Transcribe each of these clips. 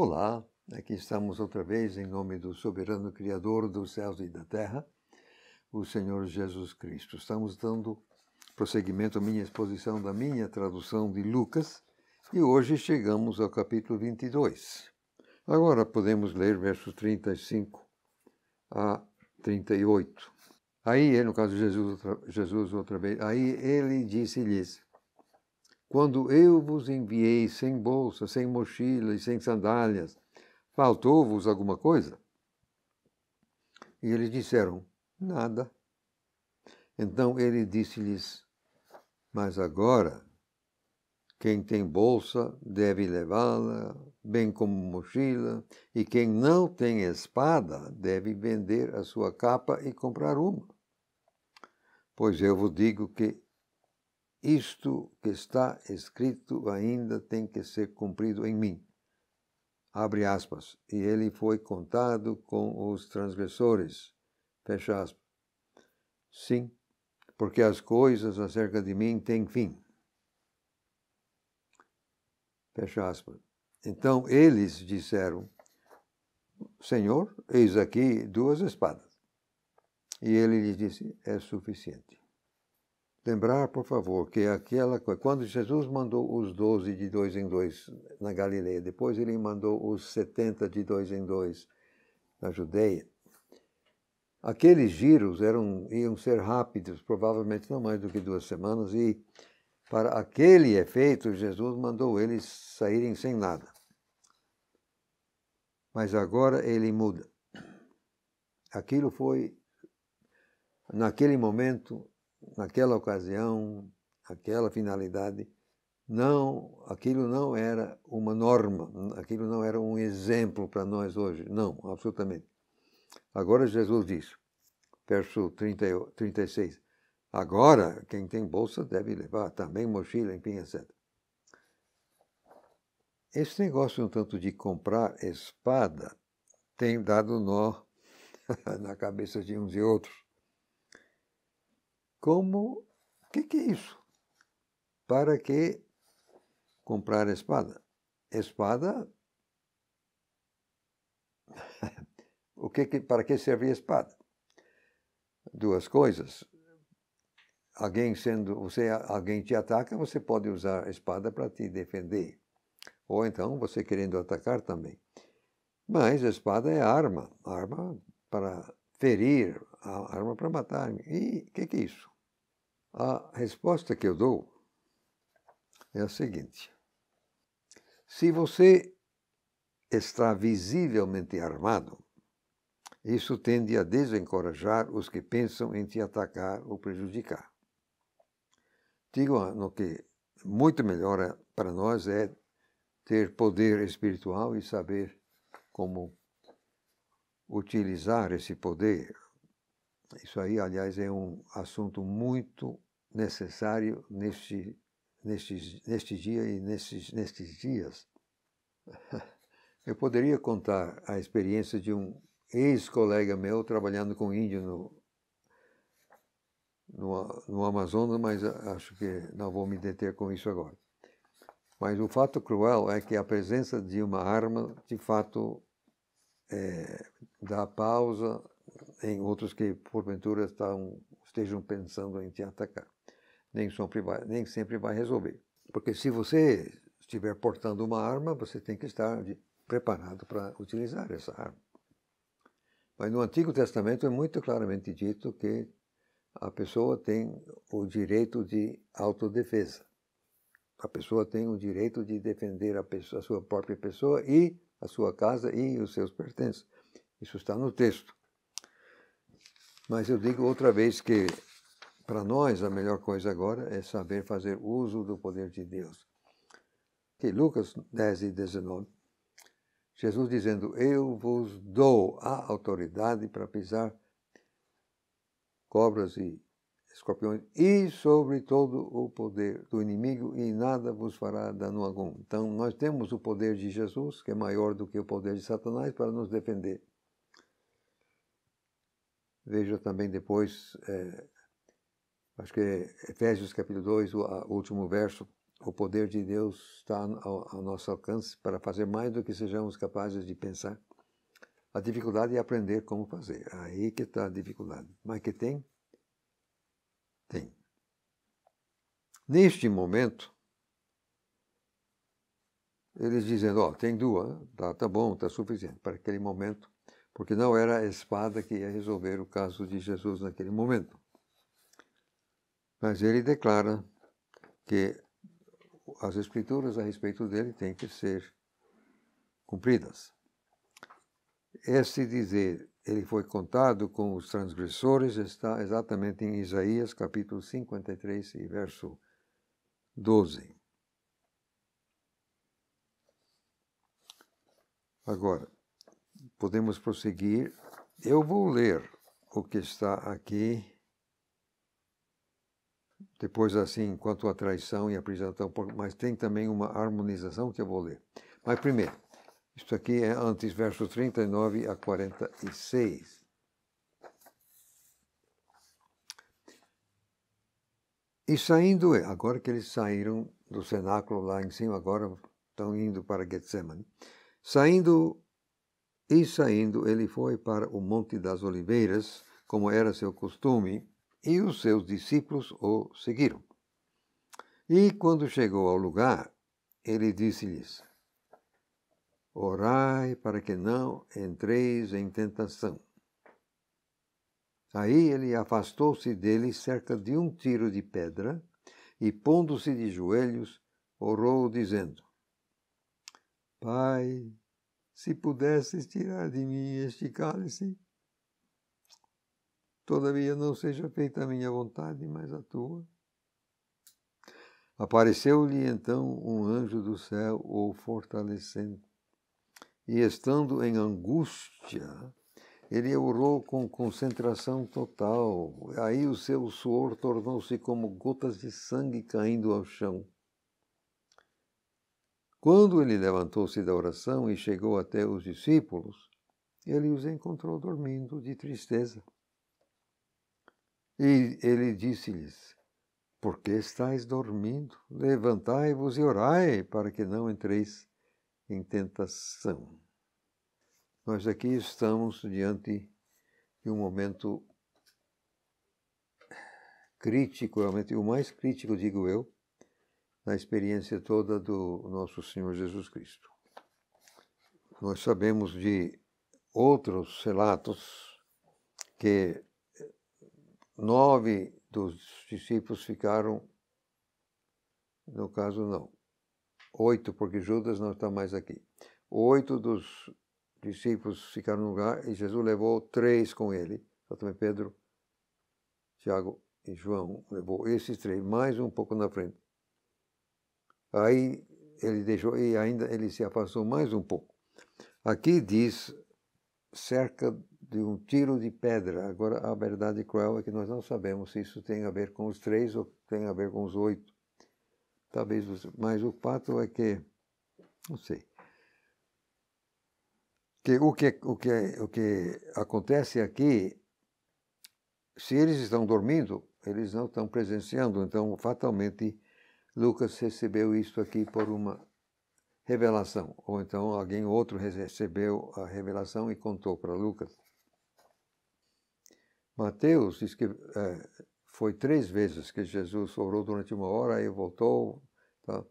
Olá, aqui estamos outra vez em nome do soberano Criador dos céus e da terra, o Senhor Jesus Cristo. Estamos dando prosseguimento à minha exposição da minha tradução de Lucas e hoje chegamos ao capítulo 22. Agora podemos ler versos 35 a 38. Aí, no caso de Jesus, Jesus outra vez, aí ele disse-lhes: quando eu vos enviei sem bolsa, sem mochila e sem sandálias, faltou-vos alguma coisa? E eles disseram: Nada. Então ele disse-lhes: Mas agora, quem tem bolsa deve levá-la, bem como mochila, e quem não tem espada deve vender a sua capa e comprar uma. Pois eu vos digo que isto que está escrito ainda tem que ser cumprido em mim. Abre aspas. E ele foi contado com os transgressores. Fecha aspas. Sim, porque as coisas acerca de mim têm fim. Fecha aspas. Então eles disseram: Senhor, eis aqui duas espadas. E ele lhes disse: É suficiente lembrar, por favor, que aquela quando Jesus mandou os doze de dois em dois na Galileia, depois ele mandou os setenta de dois em dois na Judeia, aqueles giros eram iam ser rápidos, provavelmente não mais do que duas semanas, e para aquele efeito Jesus mandou eles saírem sem nada. Mas agora ele muda. Aquilo foi naquele momento naquela ocasião, aquela finalidade, não, aquilo não era uma norma, aquilo não era um exemplo para nós hoje. Não, absolutamente. Agora Jesus diz, verso 30, 36, agora quem tem bolsa deve levar também mochila, enfim, etc. Esse negócio, um tanto de comprar espada, tem dado nó na cabeça de uns e outros como o que, que, é isso? Para que comprar espada? Espada. o que, que para que serve a espada? Duas coisas. Alguém sendo você alguém te ataca, você pode usar a espada para te defender. Ou então você querendo atacar também. Mas a espada é arma, arma para ferir, a arma para matar. E o que, que é isso? A resposta que eu dou é a seguinte: se você está visivelmente armado, isso tende a desencorajar os que pensam em te atacar ou prejudicar. Digo no que muito melhor para nós é ter poder espiritual e saber como utilizar esse poder. Isso aí, aliás, é um assunto muito necessário neste, neste, neste dia e nestes, nestes dias. Eu poderia contar a experiência de um ex-colega meu trabalhando com índio no, no, no Amazonas, mas acho que não vou me deter com isso agora. Mas o fato cruel é que a presença de uma arma, de fato, é, dá pausa em outros que, porventura, estão, estejam pensando em te atacar. Nem sempre, vai, nem sempre vai resolver. Porque se você estiver portando uma arma, você tem que estar de, preparado para utilizar essa arma. Mas no Antigo Testamento é muito claramente dito que a pessoa tem o direito de autodefesa. A pessoa tem o direito de defender a, pessoa, a sua própria pessoa e a sua casa e os seus pertences. Isso está no texto. Mas eu digo outra vez que para nós a melhor coisa agora é saber fazer uso do poder de Deus. Que Lucas 10 e 19, Jesus dizendo: Eu vos dou a autoridade para pisar cobras e escorpiões, e sobre todo o poder do inimigo, e nada vos fará dano algum. Então, nós temos o poder de Jesus, que é maior do que o poder de Satanás, para nos defender. Veja também depois, é, acho que é Efésios capítulo 2, o último verso, o poder de Deus está ao, ao nosso alcance para fazer mais do que sejamos capazes de pensar. A dificuldade é aprender como fazer. Aí que está a dificuldade. Mas que tem? Tem. Neste momento, eles dizendo, ó, oh, tem duas, tá, tá bom, tá suficiente para aquele momento, porque não era a espada que ia resolver o caso de Jesus naquele momento. Mas ele declara que as escrituras a respeito dele têm que ser cumpridas. Este dizer, ele foi contado com os transgressores, está exatamente em Isaías capítulo 53 e verso 12. Agora, podemos prosseguir. Eu vou ler o que está aqui. Depois, assim, quanto à traição e a prisão, mas tem também uma harmonização que eu vou ler. Mas primeiro, isto aqui é antes, versos 39 a 46. E saindo, agora que eles saíram do cenáculo lá em cima, agora estão indo para Getsemane. Saindo e saindo, ele foi para o Monte das Oliveiras, como era seu costume, e os seus discípulos o seguiram. E quando chegou ao lugar, ele disse-lhes: Orai para que não entreis em tentação. Aí ele afastou-se dele cerca de um tiro de pedra e, pondo-se de joelhos, orou, dizendo: Pai, se pudesses tirar de mim este cálice, todavia não seja feita a minha vontade, mas a tua. Apareceu-lhe então um anjo do céu, o fortalecendo, e estando em angústia, ele orou com concentração total. Aí o seu suor tornou-se como gotas de sangue caindo ao chão. Quando ele levantou-se da oração e chegou até os discípulos, ele os encontrou dormindo de tristeza. E ele disse-lhes: Por que estáis dormindo? Levantai-vos e orai, para que não entreis em tentação. Nós aqui estamos diante de um momento crítico, realmente o mais crítico, digo eu, na experiência toda do nosso Senhor Jesus Cristo. Nós sabemos de outros relatos que nove dos discípulos ficaram, no caso não, oito, porque Judas não está mais aqui. Oito dos discípulos ficaram no lugar e Jesus levou três com ele. Só também Pedro, Tiago e João levou esses três, mais um pouco na frente. Aí ele deixou e ainda ele se afastou mais um pouco. Aqui diz cerca de um tiro de pedra. Agora a verdade cruel é que nós não sabemos se isso tem a ver com os três ou tem a ver com os oito. Talvez, mas o fato é que não sei que o que, o que, o que acontece aqui, se eles estão dormindo, eles não estão presenciando, então fatalmente Lucas recebeu isso aqui por uma revelação, ou então alguém outro recebeu a revelação e contou para Lucas. Mateus diz que é, foi três vezes que Jesus orou durante uma hora e voltou. Tá?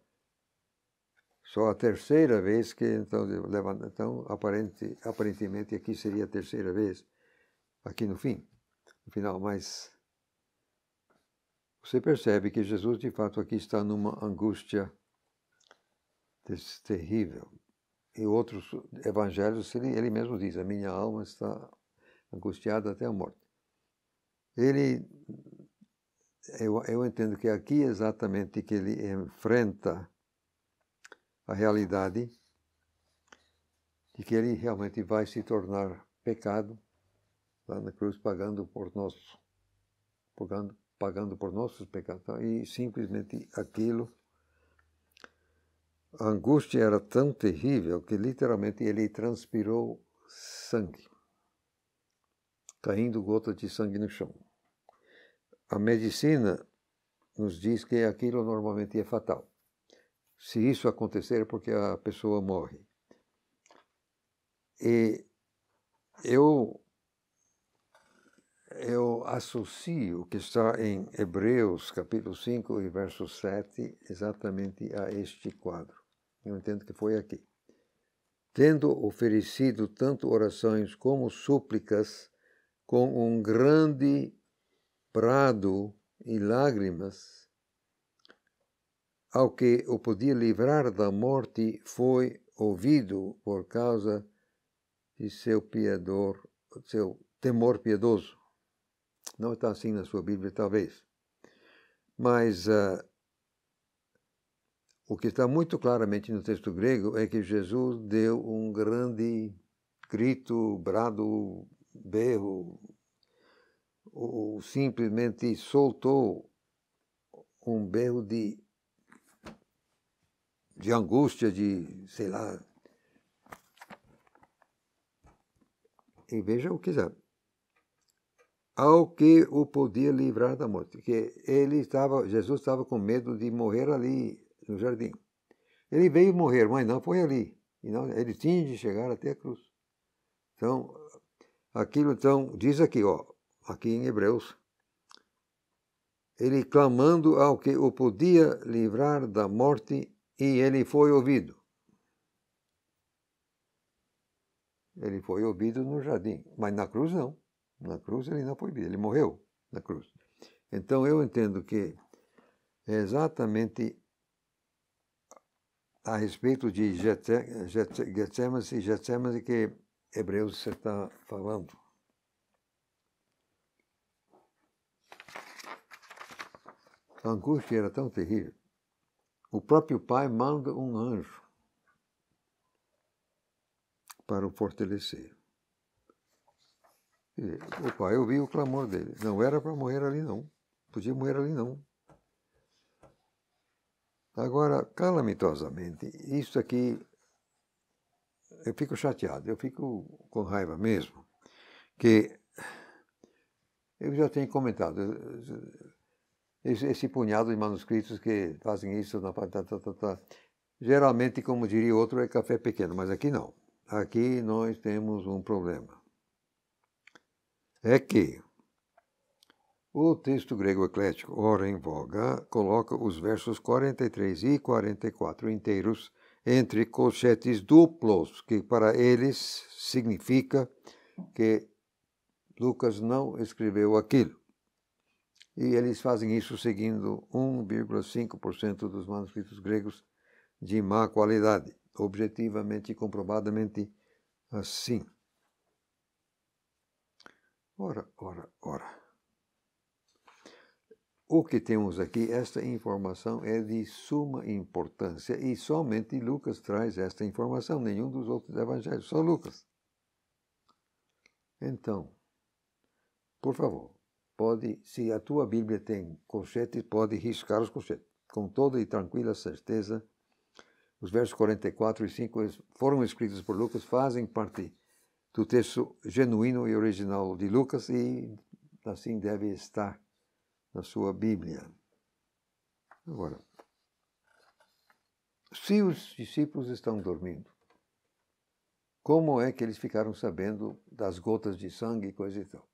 Só a terceira vez que então levanta, então aparente, aparentemente aqui seria a terceira vez aqui no fim, no final, mas você percebe que Jesus de fato aqui está numa angústia terrível. Em outros evangelhos ele, ele mesmo diz: a minha alma está angustiada até a morte. Ele, eu, eu entendo que aqui exatamente que ele enfrenta a realidade de que ele realmente vai se tornar pecado lá na cruz, pagando por nossos, pagando, pagando por nossos pecados. E simplesmente aquilo, a angústia era tão terrível que literalmente ele transpirou sangue, caindo gotas de sangue no chão. A medicina nos diz que aquilo normalmente é fatal se isso acontecer é porque a pessoa morre. E eu eu associo o que está em Hebreus, capítulo 5 e verso 7, exatamente a este quadro. Eu entendo que foi aqui. Tendo oferecido tanto orações como súplicas, com um grande prado e lágrimas, ao que o podia livrar da morte, foi ouvido por causa de seu piedor, seu temor piedoso. Não está assim na sua Bíblia, talvez. Mas uh, o que está muito claramente no texto grego é que Jesus deu um grande grito, brado, berro, ou simplesmente soltou um berro de, de angústia, de, sei lá. E veja o que sabe ao que o podia livrar da morte. Que ele estava, Jesus estava com medo de morrer ali no jardim. Ele veio morrer, mas não foi ali. Não, ele tinha de chegar até a cruz. Então, aquilo então diz aqui, ó, aqui em Hebreus, ele clamando ao que o podia livrar da morte e ele foi ouvido. Ele foi ouvido no jardim, mas na cruz não. Na cruz ele não vivo, ele morreu na cruz. Então eu entendo que é exatamente a respeito de Getsemane e Getsemane que Hebreus está falando. A angústia era tão terrível. O próprio pai manda um anjo para o fortalecer. O pai ouviu o clamor dele. Não era para morrer ali, não. Podia morrer ali, não. Agora, calamitosamente, isso aqui, eu fico chateado, eu fico com raiva mesmo, que eu já tenho comentado, esse, esse punhado de manuscritos que fazem isso, tá, tá, tá, tá, geralmente, como diria outro, é café pequeno, mas aqui não. Aqui nós temos um problema é que o texto grego eclético, ora em voga, coloca os versos 43 e 44 inteiros entre colchetes duplos, que para eles significa que Lucas não escreveu aquilo. E eles fazem isso seguindo 1,5% dos manuscritos gregos de má qualidade, objetivamente e comprovadamente assim. Ora, ora, ora. O que temos aqui, esta informação é de suma importância e somente Lucas traz esta informação, nenhum dos outros evangelhos, só Lucas. Então, por favor, pode, se a tua Bíblia tem colchetes, pode riscar os colchetes. Com toda e tranquila certeza, os versos 44 e 5 foram escritos por Lucas, fazem parte do texto genuíno e original de Lucas e assim deve estar na sua Bíblia. Agora, se os discípulos estão dormindo, como é que eles ficaram sabendo das gotas de sangue e coisa e tal?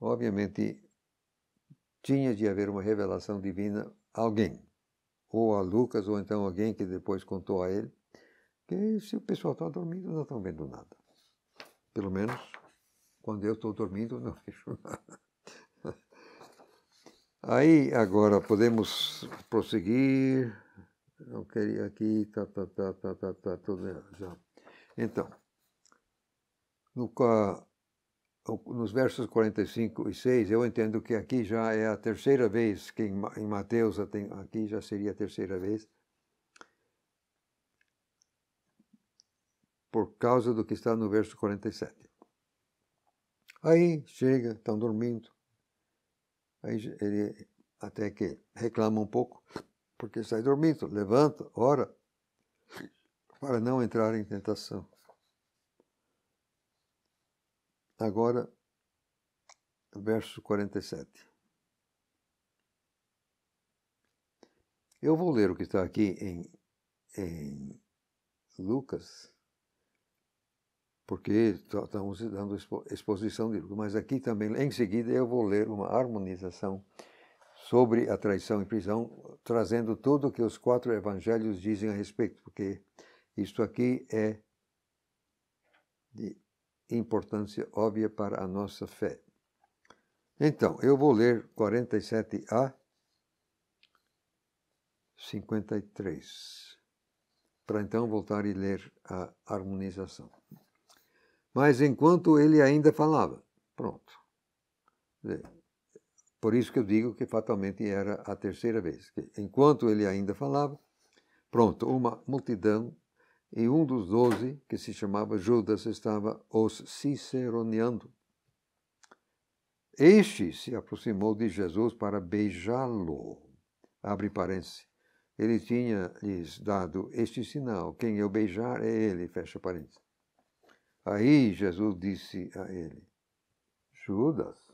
Obviamente, tinha de haver uma revelação divina a alguém, ou a Lucas, ou então alguém que depois contou a ele, que se o pessoal está dormindo, não estão vendo nada. Pelo menos quando eu estou dormindo, não vejo nada. Aí, agora, podemos prosseguir. Eu queria aqui, tá, tá, tá, tá, tá, tá, tudo já. Então, no, nos versos 45 e 6, eu entendo que aqui já é a terceira vez, que em Mateus aqui já seria a terceira vez, por causa do que está no verso 47. Aí chega, estão dormindo. Aí ele até que reclama um pouco, porque sai dormindo, levanta, ora, para não entrar em tentação. Agora, verso 47. Eu vou ler o que está aqui em, em Lucas, porque estamos dando exposição de Lucas, mas aqui também, em seguida, eu vou ler uma harmonização sobre a traição e prisão, trazendo tudo o que os quatro evangelhos dizem a respeito, porque isto aqui é de importância óbvia para a nossa fé. Então, eu vou ler 47a 53, para então voltar e ler a harmonização. Mas enquanto ele ainda falava, pronto. Por isso que eu digo que fatalmente era a terceira vez. Enquanto ele ainda falava, pronto, uma multidão e um dos doze, que se chamava Judas, estava os ciceroneando. Este se aproximou de Jesus para beijá-lo. Abre parênteses. Ele tinha lhes dado este sinal: quem eu beijar é ele, fecha parênteses. Aí Jesus disse a ele: Judas,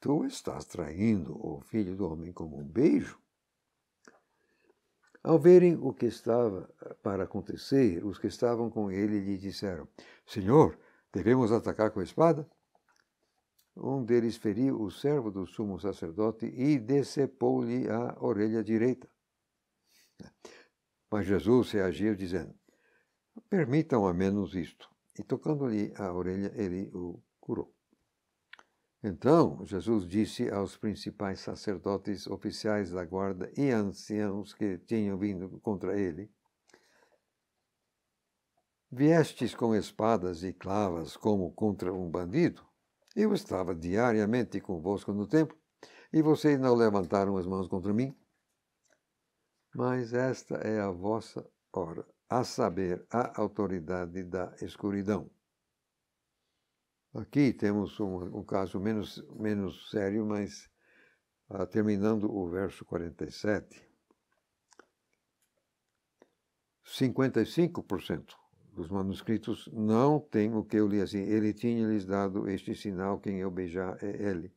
Tu estás traindo o filho do homem como um beijo? Ao verem o que estava para acontecer, os que estavam com ele lhe disseram: Senhor, devemos atacar com a espada? Um deles feriu o servo do sumo sacerdote e decepou-lhe a orelha direita. Mas Jesus reagiu, dizendo: Permitam a menos isto. E tocando-lhe a orelha, ele o curou. Então Jesus disse aos principais sacerdotes, oficiais da guarda e anciãos que tinham vindo contra ele: Viestes com espadas e clavas como contra um bandido? Eu estava diariamente convosco no templo e vocês não levantaram as mãos contra mim? Mas esta é a vossa hora, a saber, a autoridade da escuridão. Aqui temos um, um caso menos, menos sério, mas ah, terminando o verso 47, 55% dos manuscritos não tem o que eu li assim. Ele tinha lhes dado este sinal, quem eu beijar é ele.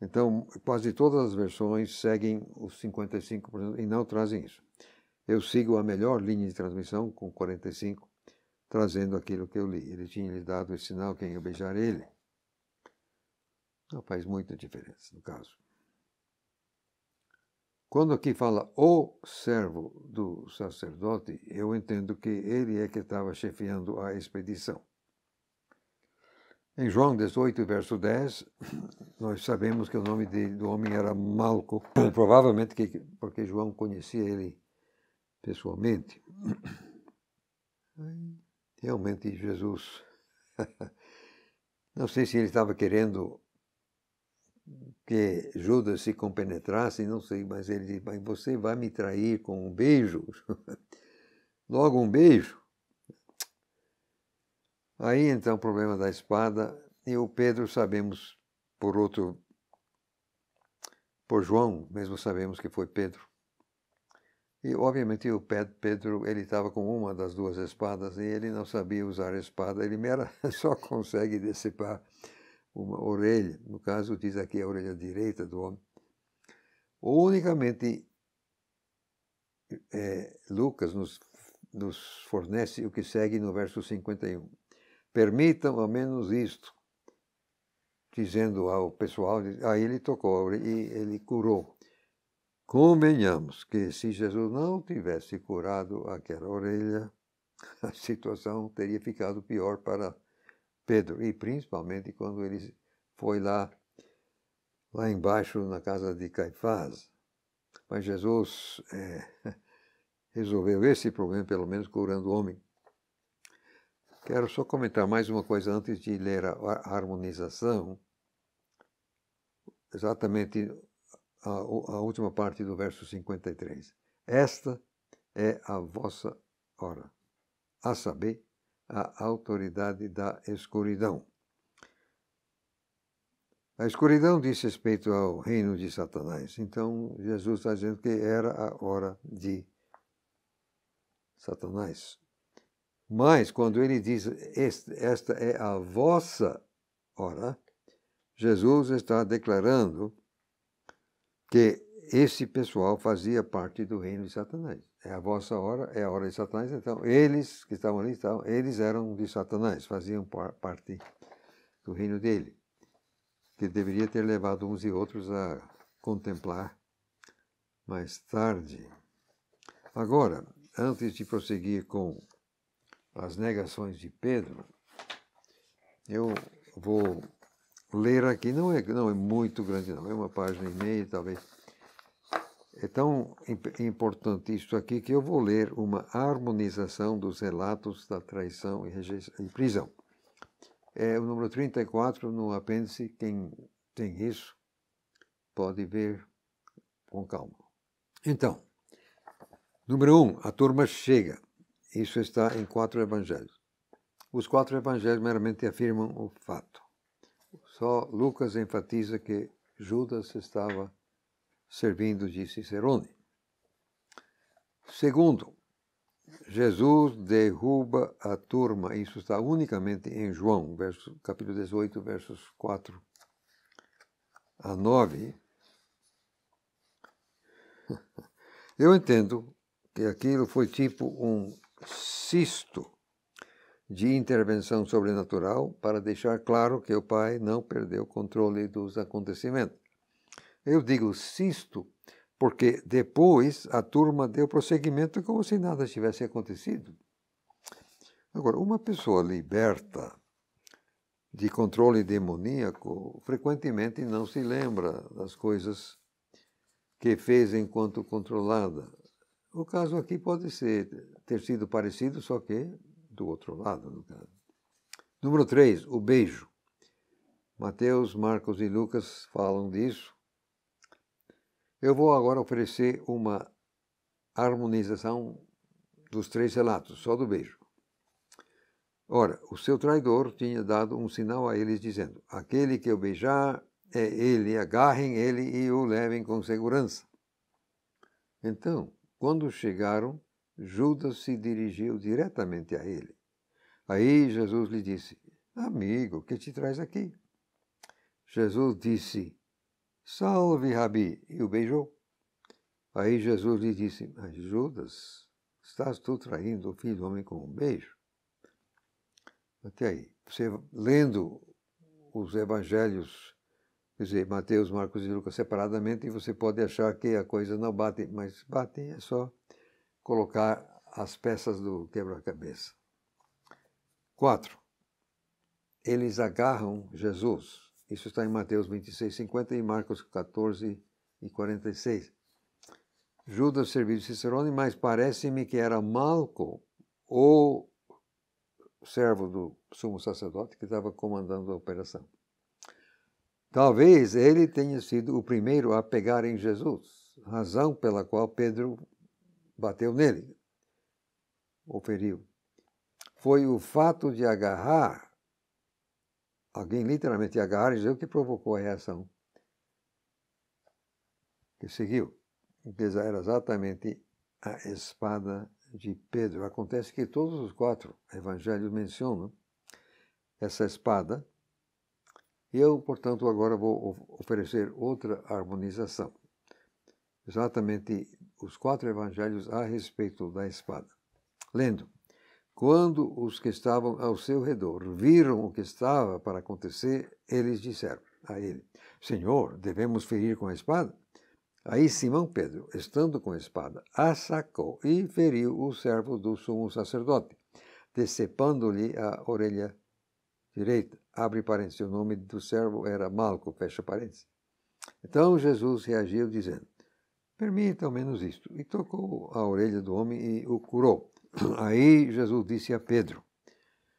Então, quase todas as versões seguem os 55% e não trazem isso. Eu sigo a melhor linha de transmissão, com 45%, trazendo aquilo que eu li. Ele tinha lhe dado esse sinal, quem ia beijar ele. Não faz muita diferença no caso. Quando aqui fala o servo do sacerdote, eu entendo que ele é que estava chefiando a expedição. Em João 18, verso 10, nós sabemos que o nome do homem era Malco, provavelmente que, porque João conhecia ele pessoalmente. Realmente, Jesus, não sei se ele estava querendo que Judas se compenetrasse, não sei, mas ele disse, mas você vai me trair com um beijo? Logo um beijo? Aí então o problema da espada, e o Pedro sabemos por outro, por João, mesmo sabemos que foi Pedro. E obviamente o Pedro, ele estava com uma das duas espadas e ele não sabia usar a espada, ele mera, só consegue decepar uma orelha, no caso diz aqui a orelha direita do homem. Unicamente é, Lucas nos, nos fornece o que segue no verso 51. Permitam ao menos isto, dizendo ao pessoal, aí ele tocou e ele curou. Convenhamos que se Jesus não tivesse curado aquela orelha, a situação teria ficado pior para Pedro, e principalmente quando ele foi lá, lá embaixo na casa de Caifás. Mas Jesus é, resolveu esse problema, pelo menos curando o homem. Quero só comentar mais uma coisa antes de ler a harmonização. Exatamente a, a última parte do verso 53. Esta é a vossa hora, a saber, a autoridade da escuridão. A escuridão diz respeito ao reino de Satanás. Então, Jesus está dizendo que era a hora de Satanás. Mas, quando ele diz esta é a vossa hora, Jesus está declarando que esse pessoal fazia parte do reino de Satanás. É a vossa hora, é a hora de Satanás. Então, eles que estavam ali, estavam, eles eram de Satanás, faziam parte do reino dele, que deveria ter levado uns e outros a contemplar mais tarde. Agora, antes de prosseguir com as negações de Pedro, eu vou ler aqui, não é, não é muito grande, não, é uma página e meia, talvez. É tão importante isso aqui que eu vou ler uma harmonização dos relatos da traição e, e prisão. É o número 34 no apêndice, quem tem isso pode ver com calma. Então, número 1, um, a turma chega. Isso está em quatro evangelhos. Os quatro evangelhos meramente afirmam o fato. Só Lucas enfatiza que Judas estava servindo de Cicerone. Segundo, Jesus derruba a turma. Isso está unicamente em João, verso, capítulo 18, versos 4 a 9. Eu entendo que aquilo foi tipo um cisto de intervenção sobrenatural para deixar claro que o pai não perdeu o controle dos acontecimentos. Eu digo cisto porque depois a turma deu prosseguimento como se nada tivesse acontecido. Agora, uma pessoa liberta de controle demoníaco frequentemente não se lembra das coisas que fez enquanto controlada. O caso aqui pode ser ter sido parecido, só que do outro lado, no caso. Número 3, o beijo. Mateus, Marcos e Lucas falam disso. Eu vou agora oferecer uma harmonização dos três relatos, só do beijo. Ora, o seu traidor tinha dado um sinal a eles, dizendo: Aquele que eu beijar é ele, agarrem ele e o levem com segurança. Então, quando chegaram, Judas se dirigiu diretamente a ele. Aí Jesus lhe disse: Amigo, que te traz aqui? Jesus disse: Salve, Rabi, e o beijou. Aí Jesus lhe disse: Mas Judas, estás tu traindo o filho do homem com um beijo? Até aí. Você lendo os evangelhos, quer dizer, Mateus, Marcos e Lucas separadamente, você pode achar que a coisa não bate, mas bate, é só colocar as peças do quebra-cabeça. Quatro, eles agarram Jesus. Isso está em Mateus 26, 50 e Marcos 14 e 46. Judas serviu Cicerone, mas parece-me que era Malco, o servo do sumo sacerdote, que estava comandando a operação. Talvez ele tenha sido o primeiro a pegar em Jesus, razão pela qual Pedro bateu nele, ou feriu. Foi o fato de agarrar, alguém literalmente agarrar Jesus que provocou a reação que seguiu. Era exatamente a espada de Pedro. Acontece que todos os quatro evangelhos mencionam essa espada. E eu, portanto, agora vou oferecer outra harmonização exatamente os quatro evangelhos a respeito da espada. Lendo. Quando os que estavam ao seu redor viram o que estava para acontecer, eles disseram a ele: Senhor, devemos ferir com a espada? Aí Simão Pedro, estando com a espada, a sacou e feriu o servo do sumo sacerdote, decepando-lhe a orelha direita. Abre parênteses, o nome do servo era Malco, fecha parênteses. Então Jesus reagiu dizendo: Permita ao menos isto. E tocou a orelha do homem e o curou. Aí Jesus disse a Pedro: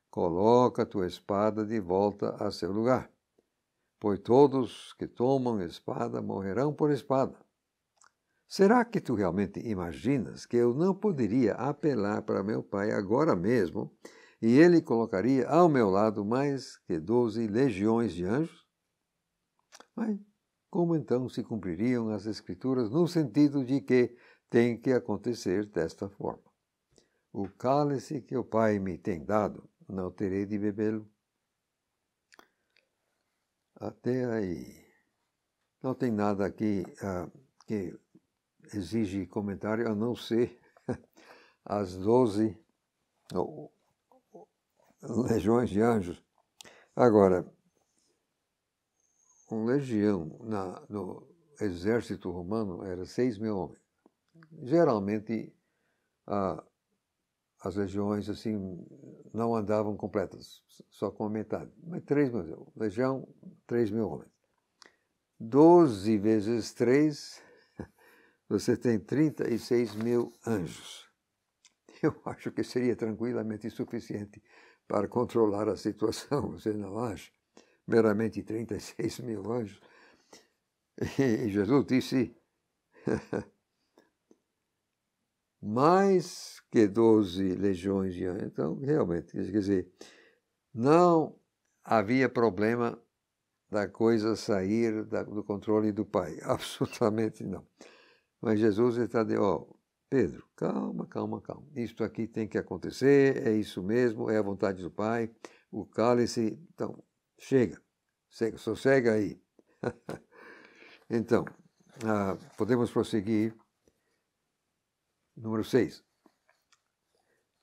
Coloca tua espada de volta a seu lugar, pois todos que tomam espada morrerão por espada. Será que tu realmente imaginas que eu não poderia apelar para meu pai agora mesmo e ele colocaria ao meu lado mais que doze legiões de anjos? Mas como então se cumpririam as Escrituras no sentido de que tem que acontecer desta forma? O cálice que o Pai me tem dado, não terei de bebê-lo. Até aí. Não tem nada aqui ah, que exige comentário, a não ser as doze legiões de anjos. Agora, uma legião na, no exército romano era seis mil homens. Geralmente, a, as legiões assim não andavam completas, só com a metade. Mas três mil, legião, três mil homens. Doze vezes três, você tem 36 mil anjos. Eu acho que seria tranquilamente suficiente para controlar a situação, você não acha? Meramente 36 mil anjos. E Jesus disse: mais que 12 legiões de anjos. Então, realmente, quer dizer, não havia problema da coisa sair do controle do Pai. Absolutamente não. Mas Jesus está de, ó, Pedro, calma, calma, calma. Isto aqui tem que acontecer, é isso mesmo, é a vontade do Pai. O cálice, então, chega, sossega aí. então, ah, podemos prosseguir. Número 6.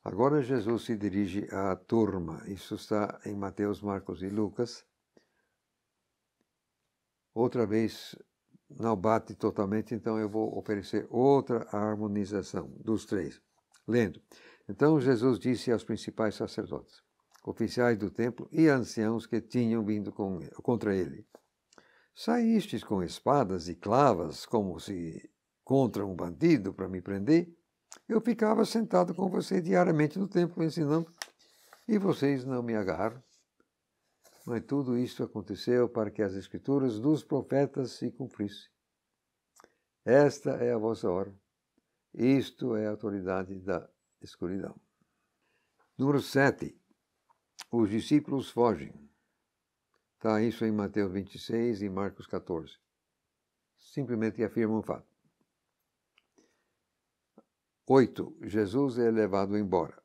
Agora Jesus se dirige à turma. Isso está em Mateus, Marcos e Lucas. Outra vez não bate totalmente, então eu vou oferecer outra harmonização dos três. Lendo. Então Jesus disse aos principais sacerdotes, oficiais do templo e anciãos que tinham vindo com, contra ele: Saístes com espadas e clavas como se contra um bandido para me prender? Eu ficava sentado com você diariamente no templo ensinando e vocês não me agarram. Mas tudo isso aconteceu para que as escrituras dos profetas se cumprissem. Esta é a vossa hora. Isto é a autoridade da escuridão. Número 7. Os discípulos fogem. Está isso em Mateus 26 e Marcos 14. Simplesmente afirma um fato. 8. Jesus é levado embora.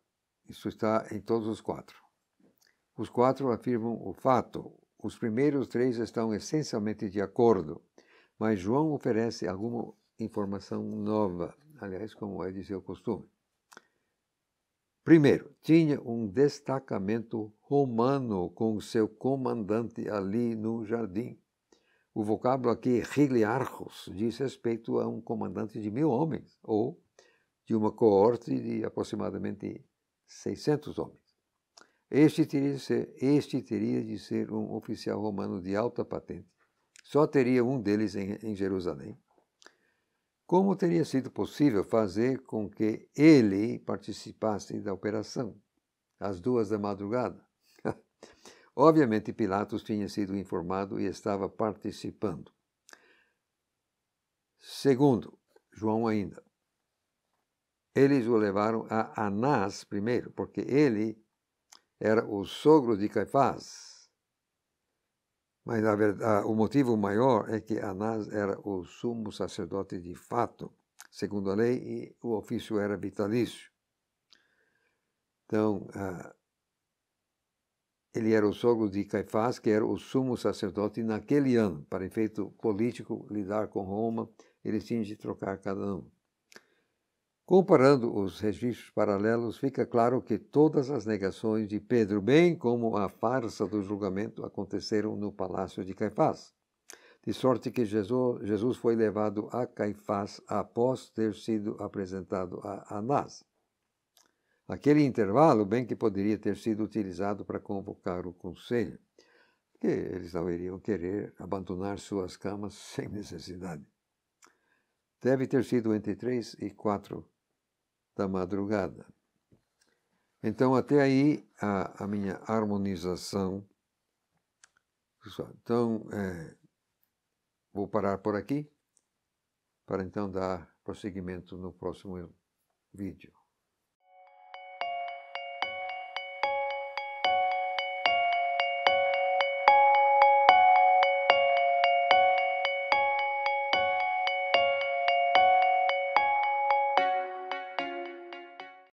Isso está em todos os quatro. Os quatro afirmam o fato. Os primeiros três estão essencialmente de acordo, mas João oferece alguma informação nova, aliás, como é de seu costume. Primeiro, tinha um destacamento romano com seu comandante ali no jardim. O vocábulo aqui, regliarchos, diz respeito a um comandante de mil homens, ou de uma coorte de aproximadamente 600 homens. Este teria, de ser, este teria de ser um oficial romano de alta patente. Só teria um deles em, em Jerusalém. Como teria sido possível fazer com que ele participasse da operação às duas da madrugada? Obviamente, Pilatos tinha sido informado e estava participando. Segundo, João ainda. Eles o levaram a Anás primeiro, porque ele era o sogro de Caifás. Mas a verdade, o motivo maior é que Anás era o sumo sacerdote de fato, segundo a lei, e o ofício era vitalício. Então, ele era o sogro de Caifás, que era o sumo sacerdote naquele ano. Para efeito político, lidar com Roma, eles tinham de trocar cada um. Comparando os registros paralelos, fica claro que todas as negações de Pedro, bem como a farsa do julgamento, aconteceram no palácio de Caifás. De sorte que Jesus, foi levado a Caifás após ter sido apresentado a Anás. Aquele intervalo, bem que poderia ter sido utilizado para convocar o conselho, que eles não iriam querer abandonar suas camas sem necessidade. Deve ter sido entre três e quatro da madrugada. Então, até aí, a, a minha harmonização. Então, é, vou parar por aqui, para então dar prosseguimento no próximo vídeo.